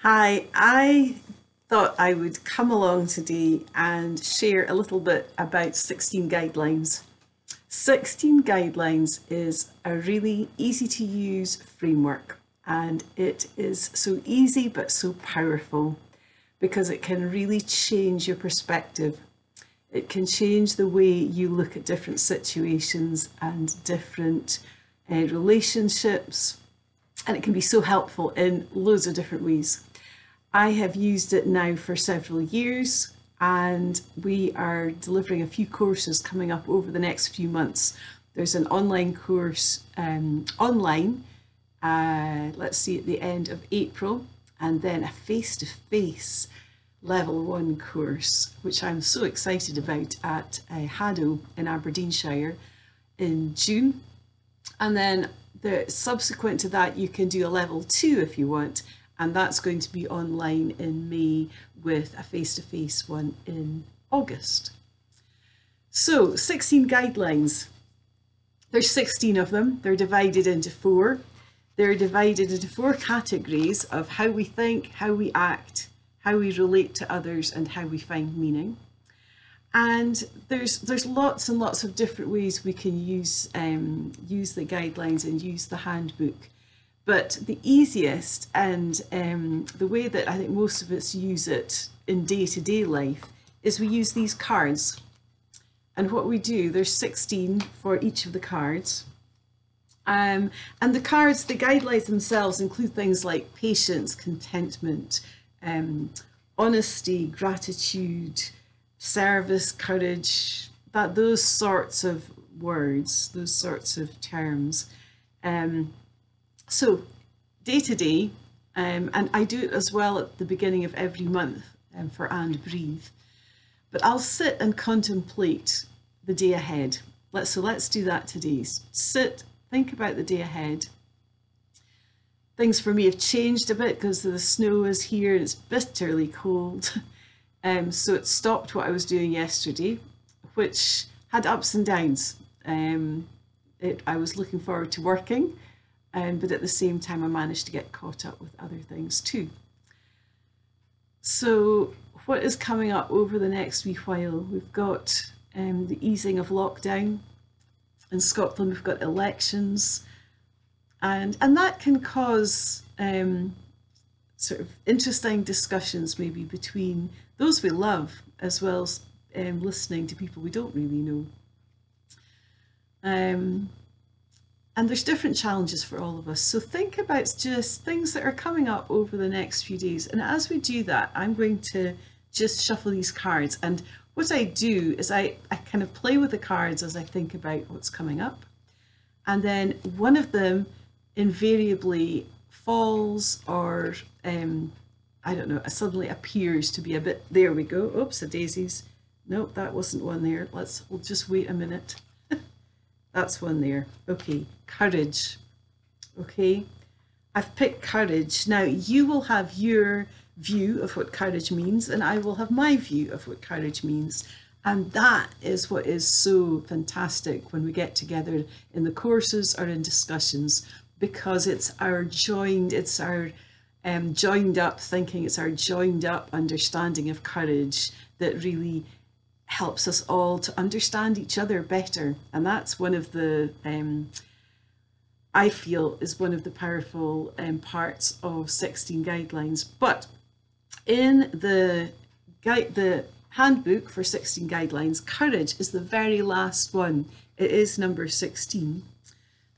Hi, I thought I would come along today and share a little bit about 16 guidelines. 16 guidelines is a really easy to use framework and it is so easy but so powerful because it can really change your perspective. It can change the way you look at different situations and different uh, relationships and it can be so helpful in loads of different ways. I have used it now for several years and we are delivering a few courses coming up over the next few months. There's an online course um, online, uh, let's see, at the end of April, and then a face-to-face level one course, which I'm so excited about at uh, Haddo in Aberdeenshire in June. And then the subsequent to that, you can do a level two if you want, and that's going to be online in May with a face-to-face -face one in August. So 16 guidelines. There's 16 of them. They're divided into four. They're divided into four categories of how we think, how we act, how we relate to others and how we find meaning. And there's there's lots and lots of different ways we can use um, use the guidelines and use the handbook. But the easiest and um, the way that I think most of us use it in day-to-day -day life is we use these cards. And what we do, there's 16 for each of the cards. Um, and the cards, the guidelines themselves include things like patience, contentment, um, honesty, gratitude, service, courage, that those sorts of words, those sorts of terms. Um, so day to day, um, and I do it as well at the beginning of every month um, for And Breathe, but I'll sit and contemplate the day ahead. Let's, so let's do that today. Sit, think about the day ahead. Things for me have changed a bit because the snow is here and it's bitterly cold. Um, so it stopped what I was doing yesterday, which had ups and downs. Um, it, I was looking forward to working, um, but at the same time I managed to get caught up with other things too. So what is coming up over the next wee while? We've got um, the easing of lockdown. In Scotland we've got elections and, and that can cause um, sort of interesting discussions maybe between those we love as well as um, listening to people we don't really know. Um, and there's different challenges for all of us. So think about just things that are coming up over the next few days. And as we do that, I'm going to just shuffle these cards. And what I do is I, I kind of play with the cards as I think about what's coming up. And then one of them invariably falls or um, I don't know, suddenly appears to be a bit, there we go, oops, a daisies. Nope, that wasn't one there. Let's, we'll just wait a minute. That's one there. Okay, courage. Okay, I've picked courage. Now you will have your view of what courage means and I will have my view of what courage means. And that is what is so fantastic when we get together in the courses or in discussions because it's our joined, it's our um, joined up thinking, it's our joined up understanding of courage that really helps us all to understand each other better. And that's one of the, um, I feel, is one of the powerful um, parts of 16 guidelines. But in the guide, the handbook for 16 guidelines, courage is the very last one. It is number 16.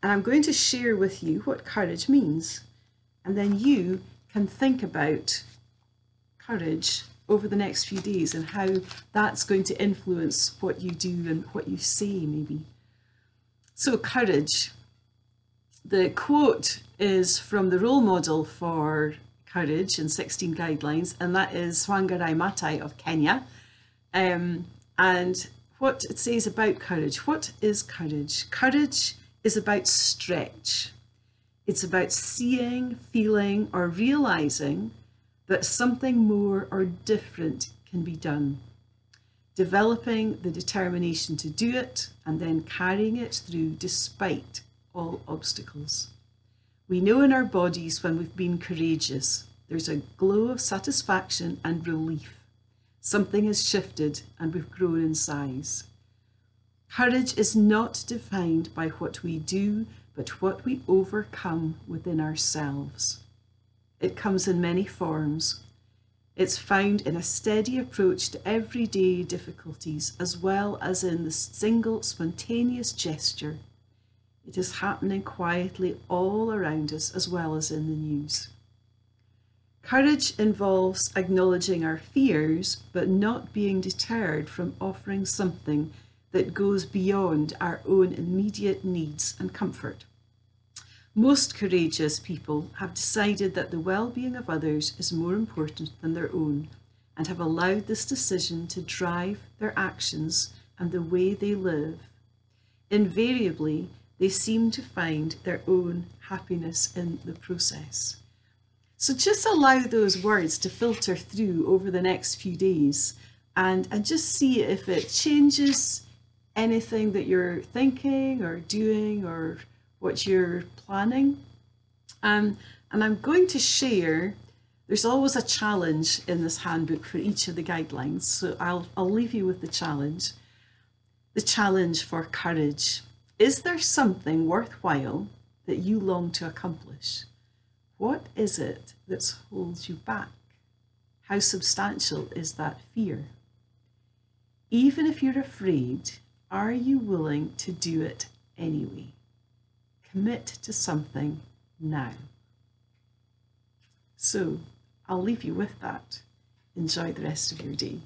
And I'm going to share with you what courage means. And then you can think about courage over the next few days and how that's going to influence what you do and what you say maybe. So courage. The quote is from the role model for courage in 16 guidelines and that is Wangari Maathai of Kenya. Um, and what it says about courage. What is courage? Courage is about stretch. It's about seeing, feeling, or realizing that something more or different can be done. Developing the determination to do it and then carrying it through despite all obstacles. We know in our bodies when we've been courageous. there's a glow of satisfaction and relief. Something has shifted and we've grown in size. Courage is not defined by what we do, but what we overcome within ourselves. It comes in many forms. It's found in a steady approach to everyday difficulties as well as in the single spontaneous gesture. It is happening quietly all around us as well as in the news. Courage involves acknowledging our fears but not being deterred from offering something that goes beyond our own immediate needs and comfort. Most courageous people have decided that the well being of others is more important than their own and have allowed this decision to drive their actions and the way they live. Invariably, they seem to find their own happiness in the process. So just allow those words to filter through over the next few days and, and just see if it changes anything that you're thinking or doing or what you're planning. Um, and I'm going to share, there's always a challenge in this handbook for each of the guidelines. So I'll, I'll leave you with the challenge. The challenge for courage. Is there something worthwhile that you long to accomplish? What is it that holds you back? How substantial is that fear? Even if you're afraid, are you willing to do it anyway? Commit to something now. So I'll leave you with that. Enjoy the rest of your day.